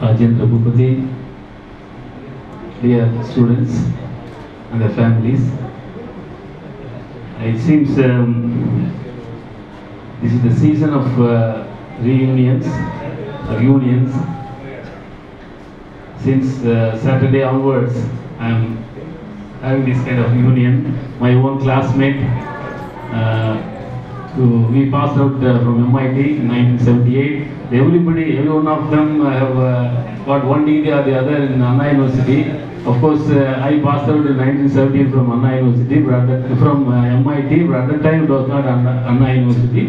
Rajendra Bhupati, dear students and their families. It seems um, this is the season of uh, reunions, reunions. Since uh, Saturday onwards, I am having this kind of union. My own classmate, uh, who we passed out uh, from MIT in 1978. Everybody, every one of them have uh, got one degree or the other in Anna University. Of course, uh, I passed out in 1970 from Anna University, but from uh, MIT, but at that time it was not Anna, Anna University.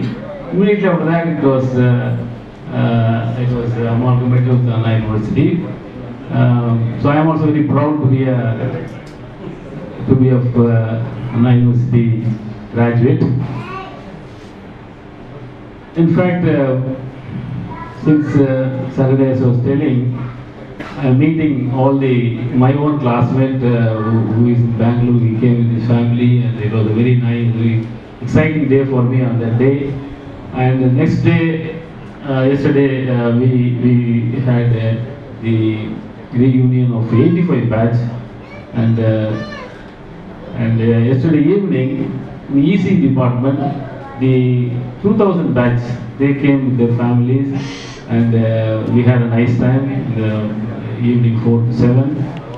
Immediately after that, it was uh, uh, it was amalgamated with Anna University. Um, so I am also very proud to be a to be of Anna University graduate. In fact, uh, since uh, Saturday, as I was telling, I'm meeting all the my own classmate uh, who, who is in Bangalore. He came with his family, and it was a very nice, very exciting day for me on that day. And the next day, uh, yesterday, uh, we we had uh, the reunion of 85 batch, and uh, and yesterday evening, in the EC department, the 2000 batch, they came with their families and uh, we had a nice time in the evening 4 to 7.